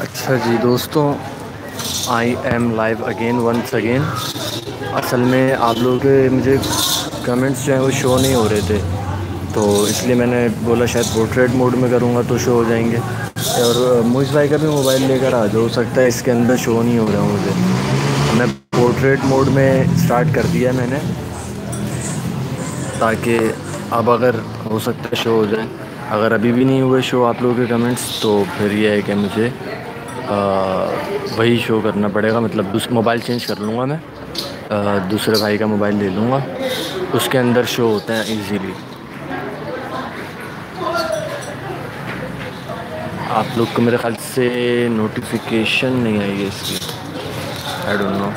अच्छा जी, दोस्तों I am live again once again असल में आप लोगों के मुझे कमेंट्स जो हैं वो शो नहीं हो रहे थे। तो इसलिए मैंने बोला शायद पोर्ट्रेट मोड में करूँगा तो शो हो जाएँगे। और मुझ भाई का भी मोबाइल लेकर आ जाओ सकता है इसके अंदर शो नहीं हो रहा मुझे। मैं पोर्ट्रेट मोड में स्टार्ट कर दिया मैंने, ताकि अब अगर हो सकता है शो हो जाए। अगर अभी भी नहीं हुए शो आप लोगों के कमेंट्स तो फिर ये है कि मुझे आ, वही शो करना पड़ेगा। मतलब मोबाइल चेंज कर लूँगा मैं। आ, दूसरे भाई का मोबाइल ले लूँगा। उसके अंदर शो होते हैं इजीली आप लोग को मेरे ख्याल से नोटिफिकेशन नहीं आई है इसकी। I don't know